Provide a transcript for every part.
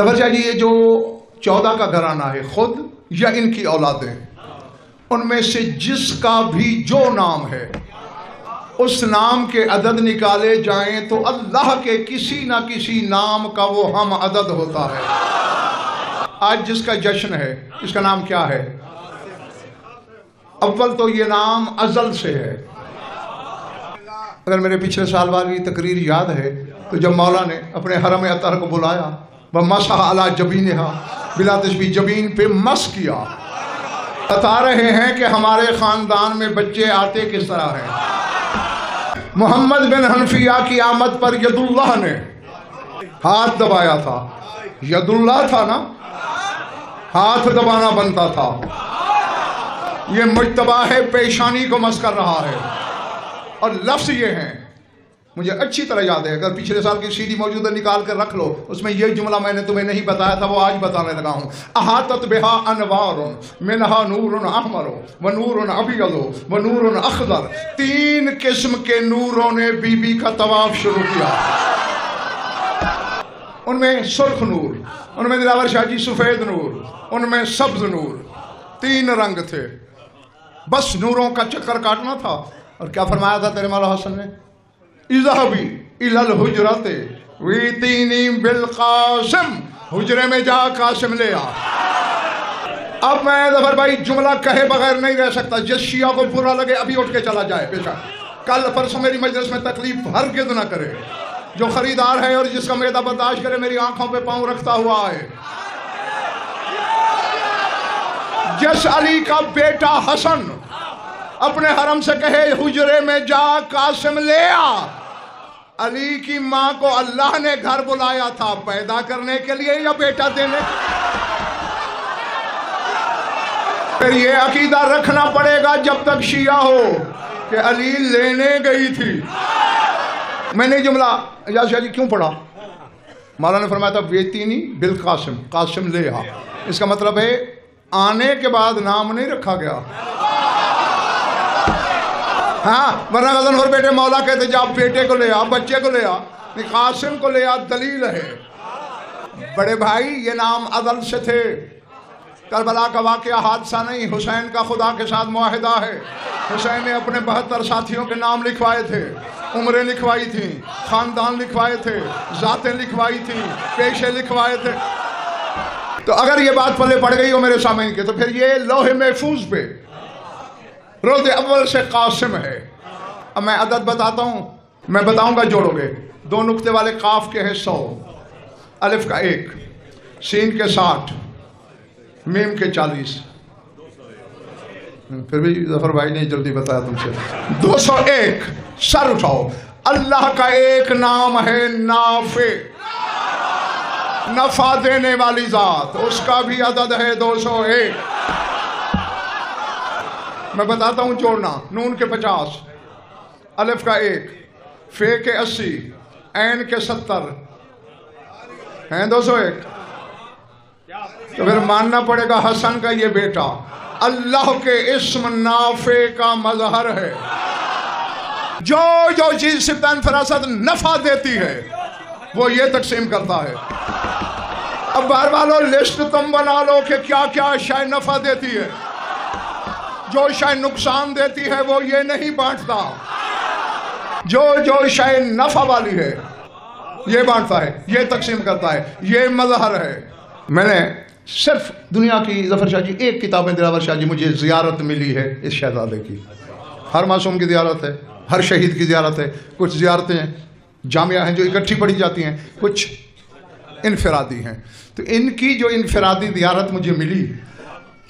जबर शाह जी ये जो चौदह का घराना है, खुद या इनकी औलादें। उनमें से जिसका भी जो नाम है, उस नाम के अदद निकाले जाएँ तो अल्लाह के किसी ना किसी नाम का वो हम अदद होता है। आज जिसका जश्न है, इसका नाम क्या है? अव्वल तो ये नाम अजल से है। अगर मेरे पिछले साल वाली तकरीर याद है तो जब मौला ने अपने हरम अतर को बुलाया वह मसा अला जबीन बिला तशबी जबीन पे मस किया। बता रहे हैं कि हमारे ख़ानदान में बच्चे आते किस तरह हैं। मोहम्मद बिन हनफिया की आमद पर यदुल्लाह ने हाथ दबाया था। यदुल्लाह था ना? हाथ दबाना बनता था। ये मुशतबा है, पेशानी को मस कर रहा है। और लफ्ज़ ये हैं मुझे अच्छी तरह याद है, अगर पिछले साल की सीडी मौजूद निकाल कर रख लो। उसमें यही जुमला मैंने तुम्हें नहीं बताया था, वो आज बताने लगा हूँ। अहातत बेहा अनवार मिनहा नूर अहमर, व नूर अबियलो, व नूर अखदर। तीन किस्म के नूरों ने बीबी का तवाफ शुरू किया। उनमें सुर्ख नूर, उनमें दिलावर शाह जी सफ़ेद नूर, उनमें सब्ज नूर। तीन रंग थे। बस नूरों का चक्कर काटना था। और क्या फरमाया था तेरे मौला हसन ने? इजहबी इलल हुजरते, वीतीनी बिल कासिम, हुजरे में जा कासिम ले आ। अब मैं ज़फ़र भाई जुमला कहे बगैर नहीं रह सकता, जिस शिया को बुरा लगे अभी उठ के चला जाए, बेशक। कल परसों मेरी मजलिस में तकलीफ़ हर गिद ना करे। जो खरीदार है और जिसका मैदा बर्दाश्त करे, मेरी आँखों पे पाँव रखता हुआ है जस अली का बेटा हसन अपने हरम से कहे, हुजरे में जा कासिम ले आ। अली की माँ को अल्लाह ने घर बुलाया था पैदा करने के लिए या बेटा देने? फिर ये अकीदा रखना पड़ेगा जब तक शिया हो कि अली लेने गई थी। मैंने जुमला याद जी क्यों पढ़ा? मौला ने फरमाया था, बेतीनी बिल कासिम कासिम ले आ। इसका मतलब है, आने के बाद नाम नहीं रखा गया। हाँ वरना गजन और बेटे मौला कहते जा बेटे को ले आ, बच्चे को ले आ कासिम को ले आ, दलील है। बड़े भाई, ये नाम अदल से थे। करबला का वाक़ हादसा नहीं, हुसैन का खुदा के साथ माहिदा है। हुसैन ने अपने बहत्तर साथियों के नाम लिखवाए थे। उम्रें लिखवाई थी, ख़ानदान लिखवाए थे, ज़ातें लिखवाई थी, पेशे लिखवाए थे। तो अगर ये बात पल्ले पड़ गई हो मेरे सामने के तो फिर ये लोहे महफूज पे रोज अव्वल से कासिम है। अब मैं अदद बताता हूँ। मैं बताऊँगा जोड़ोगे। दो नुकते वाले काफ के हैं सौ। अलिफ का एक। सीन के साठ। मीम के चालीस। फिर भी ज़फ़र भाई ने जल्दी बताया तुमसे। दो सौ एक। सर उठाओ। अल्लाह का एक नाम है नाफे। नफा देने वाली जात। उसका भी अदद है दो सौ एक। मैं बताता हूँ जोड़ना, नून के पचास, अलिफ का एक, फे के अस्सी एन के सत्तर। हैं दो सौ एक? तो फिर मानना पड़ेगा हसन का ये बेटा, अल्लाह के इसम नाफे का मजहर है। जो जो चीज़ सिप्तान फरासत नफा देती है, वो ये तकसीम करता है। अब बार वालों लिस्ट तुम बना लो कि क्या क्या शायद नफा देती है। जो शायद नुकसान देती है, वो ये नहीं बांटता। जो जो शायद नफा वाली है, ये बांटता है, ये तकसीम करता है, ये मजहर है। मैंने सिर्फ़ दुनिया की ज़फ़र शाह जी, एक किताब में दिलावर शाह जी मुझे जियारत मिली है, इस शहजादे की। हर मासूम की जियारत है, हर शहीद की जियारत है। कुछ जियारतें जामिया हैं जो इकट्ठी पढ़ी जाती हैं, कुछ इनफरादी हैं। तो इनकी जो इनफरादी जियारत मुझे मिली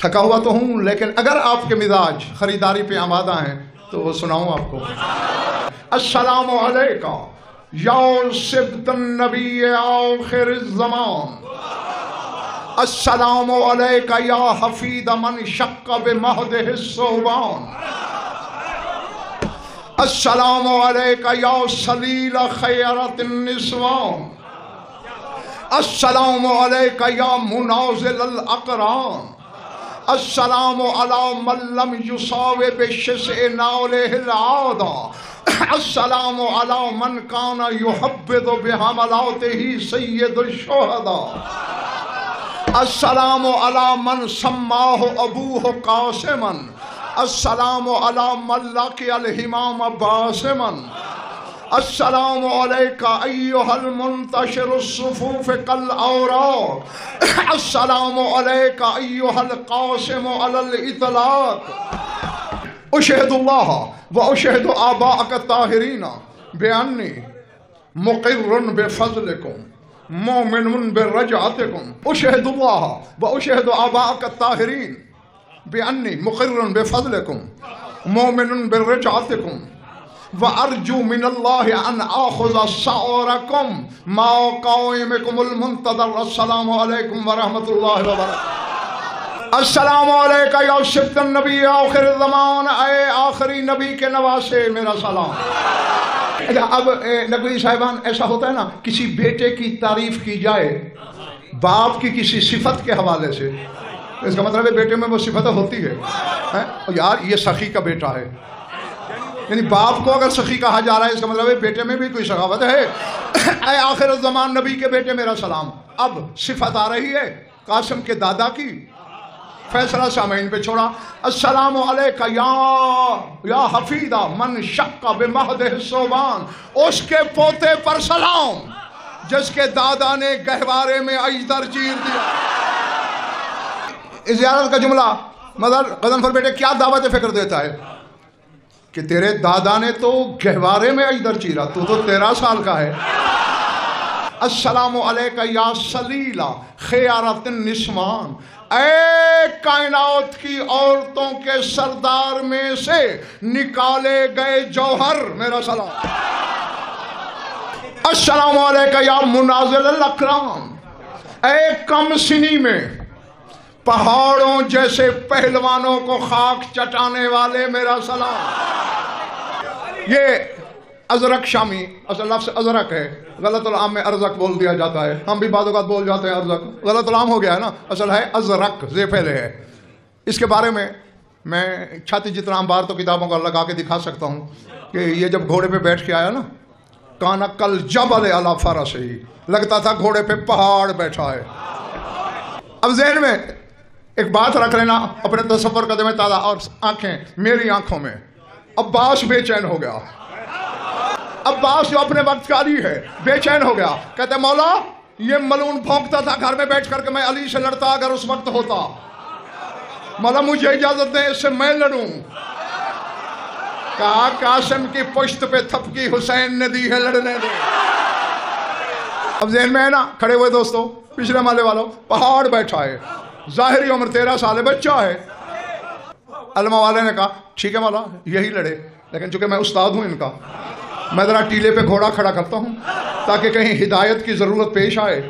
थका हुआ तो हूँ, लेकिन अगर आपके मिजाज ख़रीदारी पे आमादा हैं तो वो सुनाऊँ आपको। अस्सलाम नबी आखिर ज़मान। या हफीद मन शक्क बे महद सोबान या सलील खैरत निस्वान। या मुनाजिल अकरान। अस्सलाम अला मल्लम युसावे बेशस नाउलदा अस्सलाम अला मन काना युहब्बिद बिहमलाते ही सैयद शुहदा अस्सलाम अला मन सम्माह अबू हो कासिमन अस्सलाम अला मल्ला के अलहिमाम अब्बासिमन अस्सलाम अय्युहल मुंतशिर सुफूफ कल औरा अस्सलाम अय्युहल कासिम अलल इतलाक उशहदुल्लाह व उशहद आबाअक ताहिरीन बेअन्नी मुक़िर्रन बेफज़लिकुम मोमिन बेरजातिकुम उशहदुल्लाह व उशहद आबाअक ताहिरीन बेअन्नी मुक़िर्रन बेफज़लिकुम मोमिन बेरजातिकुम नबी नबी अब नकवी साहिबान ऐसा होता है ना किसी बेटे की तारीफ़ की जाए बाप की किसी सिफत के हवाले से इसका मतलब है बेटे में वो सिफत होती है, है? यार ये सखी का बेटा है यानी बाप को अगर सखी कहा जा रहा है, इसका मतलब है, बेटे में भी कोई सखावत है। आखिर जमान नबी के बेटे, मेरा सलाम। अब सिफत आ रही है कासम के दादा की। फैसला सामीन पे छोड़ा। अस्सलाम या या हफीदा मन शक्का बेमहद सोबान। उसके पोते पर सलाम, जिसके दादा ने गहवारे में अजदर चीर दिया। इजारत का जुमला, मदर गदन पर बेटे, क्या दावत फ़िक्र देता है? कि तेरे दादा ने तो गहवारे में अजदर चीरा, तू तो तेरह साल का है। अस्सलाम या सलीला खयारत निस्मान ए कायनात की औरतों के सरदार में से निकाले गए जौहर, मेरा सलाम। अस्सलाम या मुनाजिल अकराम। ए कम सिनी में पहाड़ों जैसे पहलवानों को खाक चटाने वाले मेरा सलाम ये अजरक शामी, असल लफ्स अजरक है। गलत आम में अरजक बोल दिया जाता है। हम भी बाद बोल जाते हैं अरजक। गलत आम हो गया है ना? असल है अजरक जे पहले है। इसके बारे में मैं छाती जितना बार तो किताबों का लगा के दिखा सकता हूँ कि ये जब घोड़े पे बैठ के आया ना, काना कल जब अला फरस। ही लगता था घोड़े पे पहाड़ बैठा है। अब जहन में एक बात रख लेना, अपने तस्वर कदम ताज़ा, और आँखें मेरी आँखों में। अब्बास बेचैन हो गया। अब्बास जो अपने वक्त का अली है, बेचैन हो गया। कहते, मौला, ये मलून भोंकता था, घर में बैठ करके मैं अली से लड़ता, अगर उस वक्त होता। मौला, मुझे इजाज़त दे, इससे मैं लड़ू। कहा, कासिम की पुश्त पे थपकी हुसैन ने दी है लड़ने दे। अब जेन में है ना, खड़े हुए दोस्तों पिछले माले वालों, पहाड़ बैठा है जाहिरी उम्र तेरह साल है, बच्चा है। अलमा वाले ने कहा, ठीक है मौला, यही लड़े। लेकिन चूँकि मैं उस्ताद हूँ इनका, मैं ज़रा टीले पे घोड़ा खड़ा करता हूँ, ताकि कहीं हिदायत की ज़रूरत पेश आए।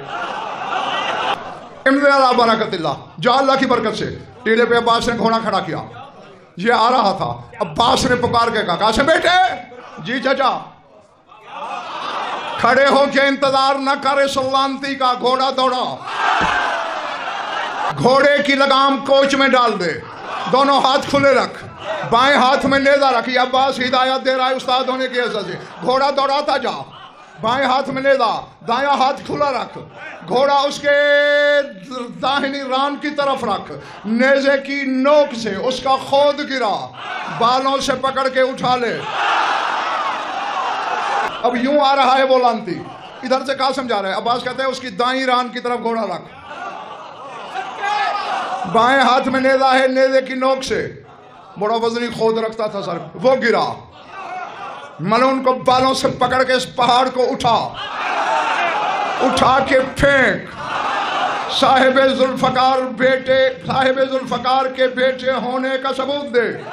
बरकतिल्ला जा अल्लाह की बरकत से। टीले पे अब्बास ने घोड़ा खड़ा किया। ये आ रहा था। अब्बास ने पुकार के कहा कहा से बेटे, जी चाचा। खड़े हो के इंतज़ार न करे सलामती का घोड़ा दौड़ा। घोड़े की लगाम कोच में डाल दे। दोनों हाथ खुले रख। बाएँ हाथ में नेजा रखी। अब्बास हिदायत दे रहा है उस्ताद होने की वजह से। घोड़ा दौड़ाता जा। बाएँ हाथ में नेजा, दाया हाथ खुला रख। घोड़ा उसके दाहिनी रान की तरफ़ रख। नेजे की नोक से उसका खोद गिरा। बालों से पकड़ के उठा ले। अब यूँ आ रहा है वो लानती इधर से कहा समझा रहे अब्बास कहते हैं, उसकी दाई रान की तरफ़ घोड़ा रख। बाएँ हाथ में नेजा है, नेजे की नोक से। बड़ा वजनी खोद रखता था सर, वो गिरा। मैंने उनको बालों से पकड़ के इस पहाड़ को उठा। उठा के फेंक। साहेब जुल्फकार बेटे, साहेब जुल्फकार के बेटे होने का सबूत दे।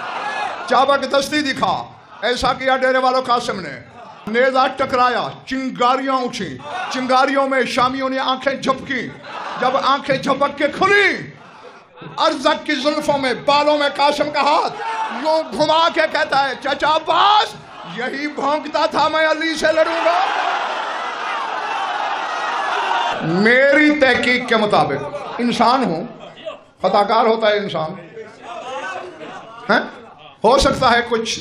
चाबक दस्ती दिखा। ऐसा किया डेरे वालों कासिम ने। नेजा टकराया, चिंगारियाँ उठी। चिंगारियों में शामियों ने आँखें झपकी। जब आँखें झपक के खुली अरजक की जुल्फों में, बालों में काशम का हाथ। यूँ घुमा के कहता है, चचा, बास, यही भोंकता था मैं अली से लड़ूँगा। मेरी तहकीक के मुताबिक, इंसान हूँ, फताकार होता है इंसान। है? हो सकता है कुछ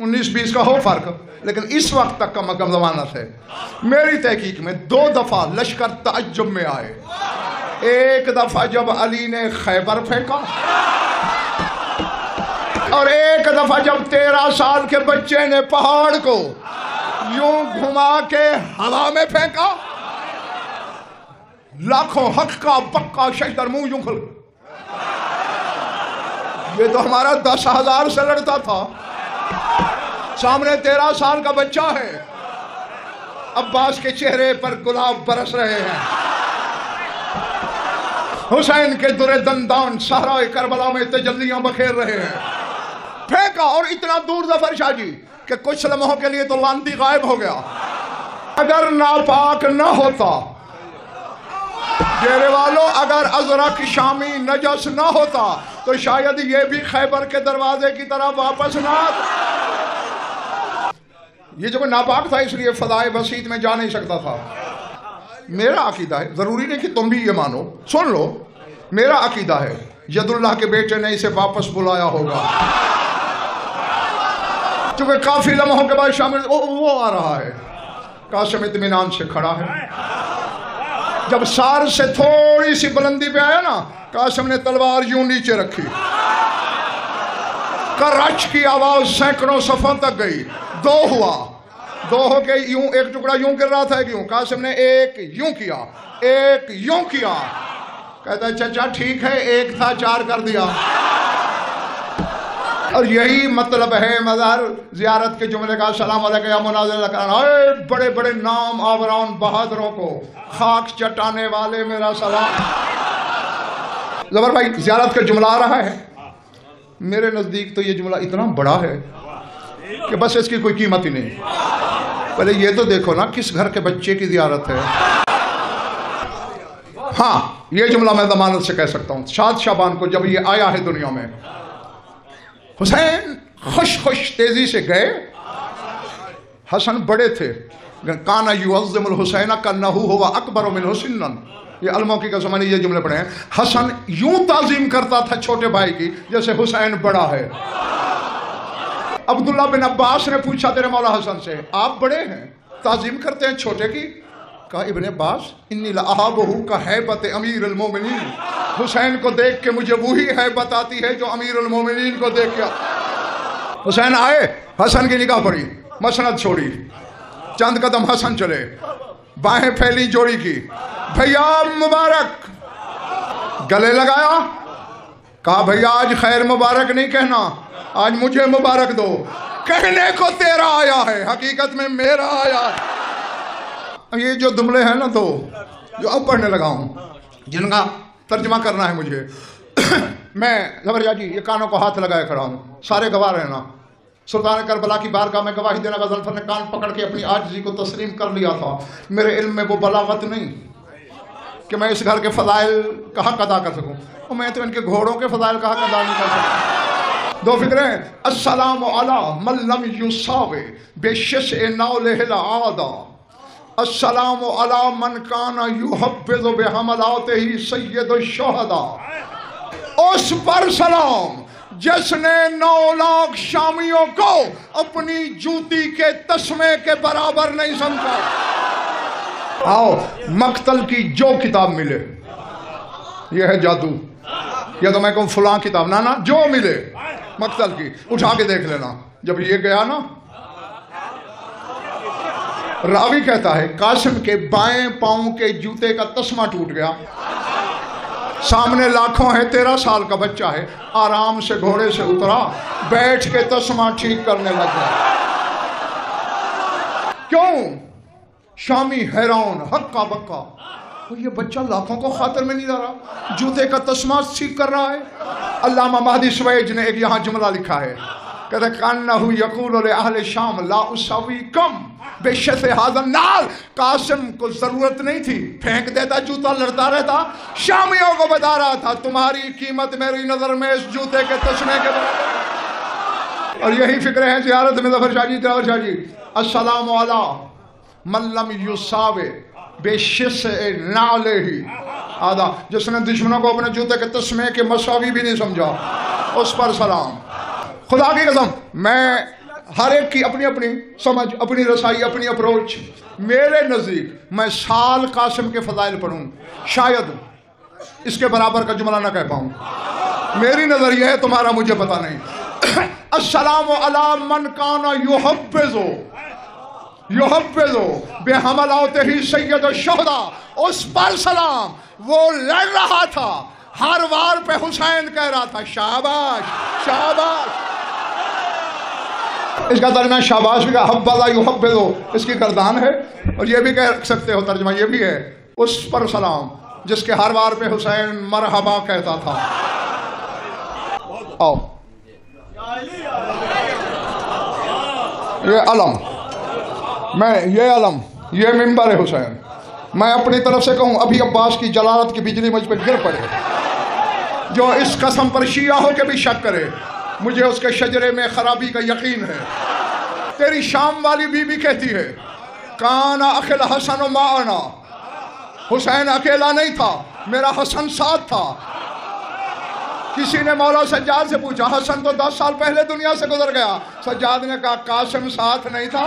उन्नीस बीस का हो फ़र्क, लेकिन इस वक्त तक का मकम जमानत है। मेरी तहकीक में दो दफ़ा लश्कर ताज्जुब में आए। एक दफ़ा जब अली ने खैबर फेंका, और एक दफ़ा जब तेरह साल के बच्चे ने पहाड़ को यूँ घुमा के हवा में फेंका, लाखों हक का पक्का शहदर मुँह यूँ खुल ये तो हमारा दस हज़ार से लड़ता था। सामने तेरह साल का बच्चा है। अब्बास के चेहरे पर गुलाब बरस रहे हैं। हुसैन के दुरे दंदान सहरा करबला में तजल्लियाँ बखेर रहे हैं। फेंका और इतना दूर ज़फ़र शाह जी कि कुछ लम्हों के लिए तो लांती गायब हो गया। अगर नापाक न होता डेरे वालों, अगर अजरक शामी नजस न होता तो शायद ये भी खैबर के दरवाजे की तरफ़ वापस ना ये जो नापाक था, इसलिए फदाए बसीत में जा नहीं सकता था। मेरा अकीदा है ज़रूरी नहीं कि तुम भी ये मानो। सुन लो मेरा अकीदा है यदुल्लाह के बेटे ने इसे वापस बुलाया होगा। क्योंकि काफ़ी लम्हों के बाद शामिल वो, वो आ रहा है। काशम इतमान से खड़ा है। जब सार से थोड़ी सी बुलंदी पे आया ना कासिम ने तलवार यूँ नीचे रखी। करच की आवाज़ सैकड़ों सफों तक गई। दो हुआ। दो हो के यूँ, एक टुकड़ा यूँ गिर रहा था यूँ। कासिम ने एक यूँ किया, एक यूँ किया। कहता, चाचा, ठीक है, एक था, चार कर दिया। और यही मतलब है मजार जियारत के जुमले का, सलाम बड़े बड़े नाम आवरान बहादुरों को, खाक चटाने वाले मेरा सलाम। जबर भाई, जियारत का जुमला आ रहा है। मेरे नज़दीक तो ये जुमला इतना बड़ा है कि बस इसकी कोई कीमत ही नहीं। पहले ये तो देखो ना, किस घर के बच्चे की जियारत है। हाँ ये जुमला मैं जमानत से कह सकता हूँ। शाद शाबान को जब ये आया है दुनिया में, हुसैन खुश खुश तेज़ी से गए। हसन बड़े थे। काना युअज़्ज़िमुल हुसैन का नहू हुआ अकबर हुसैन ये अलमौकी का जमाने ये जुमले पड़े हैं। हसन यूँ ताजीम करता था छोटे भाई की, जैसे हुसैन बड़ा है। अब्दुल्ला बिन अब्बास ने पूछा, तेरे मौला हसन से आप बड़े हैं, ताजीम करते हैं छोटे की? कहा, इबन अब्बास, इन्नी लहाबहू का है बत अमीर मोमिनीन। हुसैन को देख के मुझे वही है बताती है जो अमीर मोमिनीन को देख के हुसैन आए, हसन की निगाह पड़ी मसनत छोड़ी। चंद कदम हसन चले, बाहें फैली जोड़ी की, भैया मुबारक। गले लगाया कहा भैया आज खैर मुबारक नहीं कहना, आज मुझे मुबारक दो। कहने को तेरा आया है, हकीकत में मेरा आया है। ये जो दुमले हैं ना तो जो अब पढ़ने लगा हूँ, जिनका तर्जमा करना है मुझे, मैं जबरजा जी, ये कानों को हाथ लगाए खड़ा हूँ। सारे गवाह रहना सुल्तान करबला की बारगाह में गवाही देना गजलफर ने कान पकड़ के अपनी आजी को तस्लीम कर लिया था। मेरे इल्म में वो बलावत नहीं, कि मैं इस घर के फ़जाइल कहा अदा कर सकूँ। और मैं तो इनके घोड़ों के फ़जाइल कहा अदा नहीं कर सकता। दो फ़िक्र अस्सलाम अला मल्लम युसावे बेशस ए नाउलहला आदा। अस्सलाम अला मन काना युहब्बिज़ बेहमलाते ही सैयद शहदा। उस पर सलाम, जिसने नौ लाख शामियों को अपनी जूती के तस्मे के बराबर नहीं समझा। आओ, मकतल की जो किताब मिले, यह है जादू। या तो मैं कहूँ, फुला किताब, ना ना, जो मिले मकतल की, उठा के देख लेना। जब ये गया ना, रावी कहता है कासिम के बाएँ पाँव के जूते का तस्मा टूट गया। सामने लाखों है, तेरह साल का बच्चा है, आराम से घोड़े से उतरा, बैठ के तस्मा ठीक करने लग गया। क्यों? शामी हैरान, हक्का बक्का। और ये बच्चा लाखों को खातर में नहीं जा रहा। जूते का तस्मा सीख कर रहा है। अल्लामा महदी सवैज ने एक यहाँ जुमला लिखा है। कहते कान्ना हुई यकूल अहल शाम ला उसावी कम। बेशत हाजम नाल कासिम को ज़रूरत नहीं थी। फेंक देता, जूता लड़ता रहता। शामियों को बता रहा था, तुम्हारी कीमत मेरी नज़र में इस जूते के तस्मे के बराबर और यही फ़िक्र है जियारत में, ज़फ़र शाह जी, ज़फ़र शाह जी। अस्सलाम वाला मल्लम युसावे। बेशिस नाले ही। आदा, जिसने दुश्मनों को अपने जूते के तस्मे के मसावी भी नहीं समझा, उस पर सलाम। खुदा की कसम, मैं हर एक की अपनी अपनी समझ, अपनी रसाई, अपनी अप्रोच मेरे नज़दीक मैं साल कासिम के फ़जाइल पढ़ूँ। शायद इसके बराबर का जुमला ना कह पाऊँ। मेरी नज़र यह है, तुम्हारा मुझे पता नहीं। अस्सलाम अला मन काना युहब्बिजो। युहब्बिजो बेहमल होते ही सैयद शोहदा। उस पर सलाम। वो लड़ रहा था। हर वार पे हुसैन कह रहा था, शाबाश शाबाश। इसका तर्जमा शाबाश भी का हब्बला युहब्बिजो इसकी गर्दान है। और ये भी कह सकते हो, तर्जमा ये भी है। उस पर सलाम, जिसके हर बार पे हुसैन मरहबा कहता था। आओ। ये अलम। मैं ये आलम, ये मिंबर है हुसैन। मैं अपनी तरफ़ से कहूँ, अभी अब्बास की जलालत की बिजली मुझ पर गिर पड़े। जो इस कसम पर शिया हो के भी शक करे, मुझे उसके शजरे में खराबी का यकीन है। तेरी शाम वाली बीबी कहती है, काना अखिल हसन माना हुसैन अकेला नहीं था, मेरा हसन साथ था। किसी ने मौला सज्जाद से पूछा, हसन तो दस साल पहले दुनिया से गुजर गया। सज्जाद ने कहा, कासिम साथ नहीं था।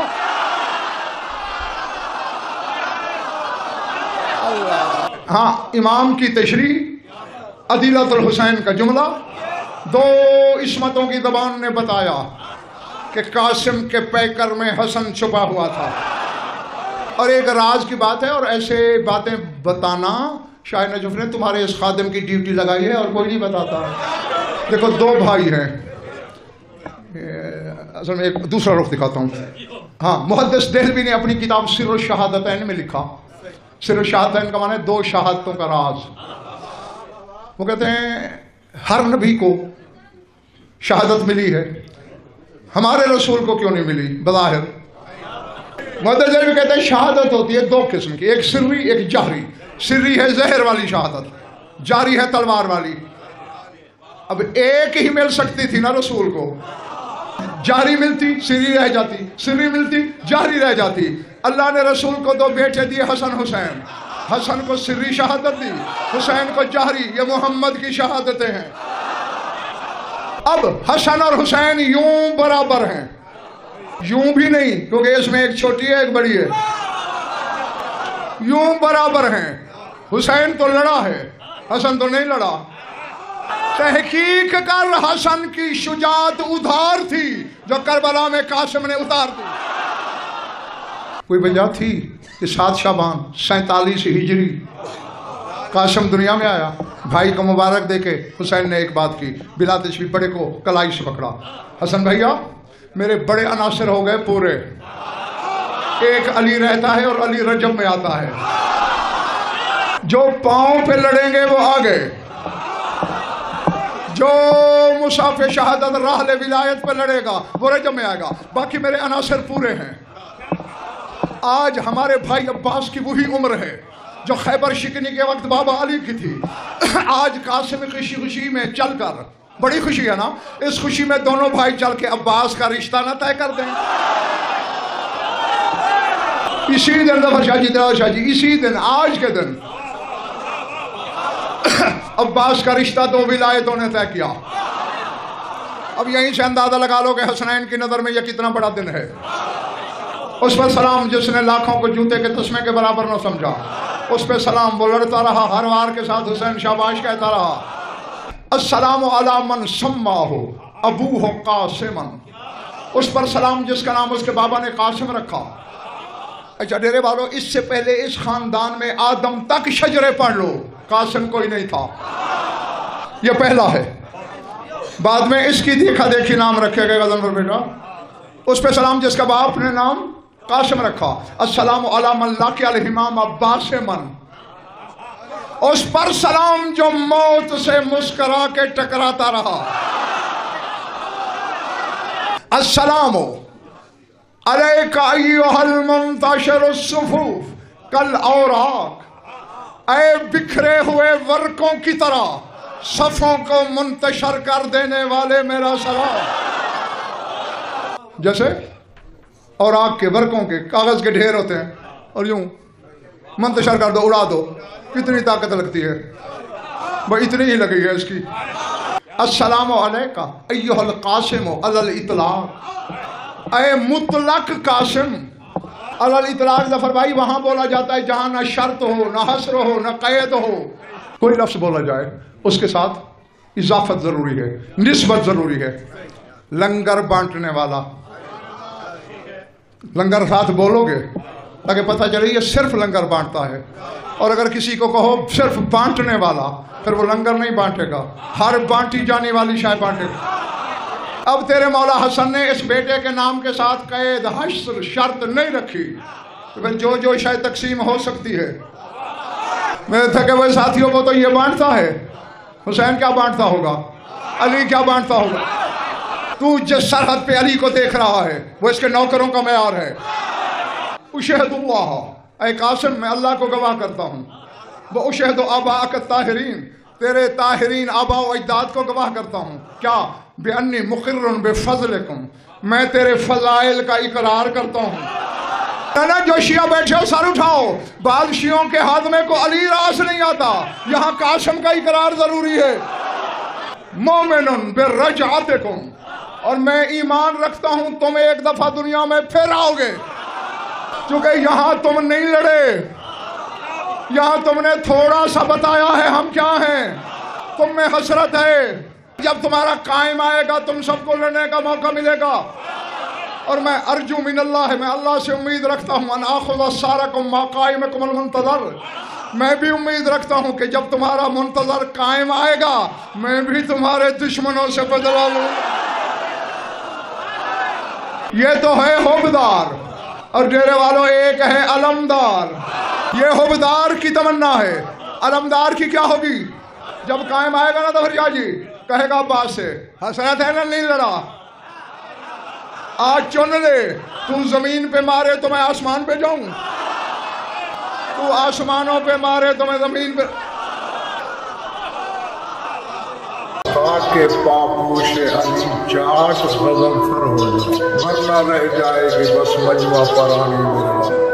हाँ इमाम की तशरी, अदीलतुल हुसैन का जुमला। दो इसमतों की जबान ने बताया कि कासिम के पैकर में हसन छुपा हुआ था। और एक राज की बात है, और ऐसे बातें बताना शाह नजफ ने तुम्हारे इस खादिम की ड्यूटी लगाई है, और कोई नहीं बताता। देखो, दो भाई हैं। असल में एक दूसरा रुख दिखाता हूँ। हाँ मुहदस देहलवी ने अपनी किताब सिर शहादतैन में लिखा। सिर शहादतैन का माने दो शहादतों का राज। वो कहते हैं, हर नबी को शहादत मिली है। हमारे रसूल को क्यों नहीं मिली? बज़ाहिर। मदर भी कहते हैं, शहादत होती है दो किस्म की, एक सिर्री, एक जाहरी। सिर्री है जहर वाली शहादत जारी है तलवार वाली। अब एक ही मिल सकती थी ना रसूल को। जारी मिलती सिरी रह जाती। सिरी मिलती जारी रह जाती। अल्लाह ने रसूल को दो बेटे दिए, हसन हुसैन। हसन को सिर्री शहादत दी, हुसैन को जारी ये मोहम्मद की शहादतें हैं। अब हसन और हुसैन यूँ बराबर हैं। यूँ भी नहीं, क्योंकि इसमें एक छोटी है, एक बड़ी है। यूँ बराबर हैं। हुसैन तो लड़ा है, हसन तो नहीं लड़ा। तहकीक कर, हसन की शुजात उधार थी, जो करबला में कासिम ने उतार दी। कोई वजह थी कि सात शाबान, सैतालीस हिजरी। कासिम दुनिया में आया, भाई को मुबारक देके हुसैन ने एक बात की बिला तशवी बड़े को कलाई से पकड़ा। हसन भैया, मेरे बड़े अनासर हो गए पूरे। एक अली रहता है और अली रजब में आता है। जो पाँव पे लड़ेंगे वो आगे। जो मुसाफे शहादत राह विलायत पर लड़ेगा, वो रजब में आएगा। बाकी मेरे अनासर पूरे हैं। आज हमारे भाई अब्बास की वही उम्र है, जो खैबर शिकनी के वक्त बाबा अली की थी। आज कासिम खुशी खुशी में चलकर, बड़ी खुशी है ना, इस खुशी में दोनों भाई चल के अब्बास का रिश्ता ना तय कर दें। इसी दिन दफ़ा शाह जी शाह जी, इसी दिन, आज के दिन, अब्बास का रिश्ता दो विलायतों ने तय किया। अब यहीं से अंदाज़ा लगा लो कि हसनैन की नज़र में यह कितना बड़ा दिन है। उस पर सलाम जिसने लाखों को जूते के तस्मे के बराबर न समझा। उस पर सलाम वो लड़ता रहा, हर वार के साथ हुसैन शाबाश कहता रहा असलाम अलामन सम्मा हो अबू हो कासिमन। उस पर सलाम जिसका नाम उसके बाबा ने कासिम रखा। अच्छा डेरे वालों इससे पहले इस खानदान में आदम तक शजरे पढ़ लो, कासिम कोई नहीं था। यह पहला है। बाद में इसकी देखा देखी नाम रखे गए गजन पर बेटा। उस पर सलाम जिसका बाप ने नाम कासिम रखा। असलाम अलाम अब्बास मन। उस पर सलाम जो मौत से मुस्करा के टकराता रहा। असलाम अरे कल और अय बिखरे हुए वर्कों की तरह सफों को मुंतशर कर देने वाले मेरा सलाम। जैसे और आग के वर्कों के कागज़ के ढेर होते हैं। और यूँ, मंतशर कर दो, उड़ा दो। कितनी ताकत लगती है। वह इतनी ही लगी है इसकी। अस्सलाम का कासिम इतलाक। अय मुतलक कासिम अल इतलाक ज़फ़र भाई वहाँ बोला जाता है, जहाँ ना शर्त हो, ना हसर हो, ना कैद हो। कोई लफ्ज बोला जाए, उसके साथ इजाफत ज़रूरी है, निस्बत ज़रूरी है। लंगर बांटने वाला लंगर साथ बोलोगे, ताकि पता चले ये सिर्फ़ लंगर बांटता है। और अगर किसी को कहो सिर्फ़ बांटने वाला, फिर वो लंगर नहीं बांटेगा। हर बांटी जाने वाली शाय बांटेगा। अब तेरे मौला हसन ने इस बेटे के नाम के साथ कैद, हश्र, शर्त नहीं रखी। तो फिर जो जो शायद तकसीम हो सकती है। मेरे थके हुए साथियों को तो ये बांटता है। हुसैन क्या बांटता होगा? अली क्या बांटता होगा? तू जिस सरहद पे अली को देख रहा है, वो इसके नौकरों का मैार है। उशहदुल्लाह ए कासिम, मैं अल्लाह को गवाह करता हूँ। वो उशहद आबा ताहरीन, तेरे ताहरीन आबा अजदाद को गवाह करता हूँ। क्या? बेअनी मुखर बेफजल मैं तेरे फजाइल का इकरार करता हूँ। ना जो शिया बैठे हो, सर उठाओ। बादशियों के हाथ में को अली रास नहीं आता। यहाँ काशम का इकरार ज़रूरी है। मोमिन बेरज आते और मैं ईमान रखता हूँ, तुम एक दफ़ा दुनिया में फिर आओगे। क्योंकि यहाँ तुम नहीं लड़े, यहाँ तुमने थोड़ा सा बताया है हम क्या हैं। तुम में हसरत है। जब तुम्हारा कायम आएगा, तुम सबको लड़ने का मौका मिलेगा। और मैं अर्जु मिन अल्लाह है मैं अल्लाह से उम्मीद रखता हूँ अनाखुदा सारा को माकाय में कमल मुंतजर मैं भी उम्मीद रखता हूँ कि जब तुम्हारा मुंतजर कायम आएगा, मैं भी तुम्हारे दुश्मनों से बदला लूँ। ये तो है होबदार। और डेरे वालों, एक है अलमदार। ये होबदार की तमन्ना है। अलमदार की क्या होगी? जब कायम आएगा ना तो भरिया जी? कहेगा, अब्बास से, हसरत है ना नहीं लड़ा आज चुन ले। तू ज़मीन पे मारे तो मैं आसमान पे जाऊँ। तू आसमानों पे मारे तो मैं ज़मीन पे के पापू से अली चाट गज़ल फर हो जाए मरना रह जाएगी, बस मजमा परानी मेरा।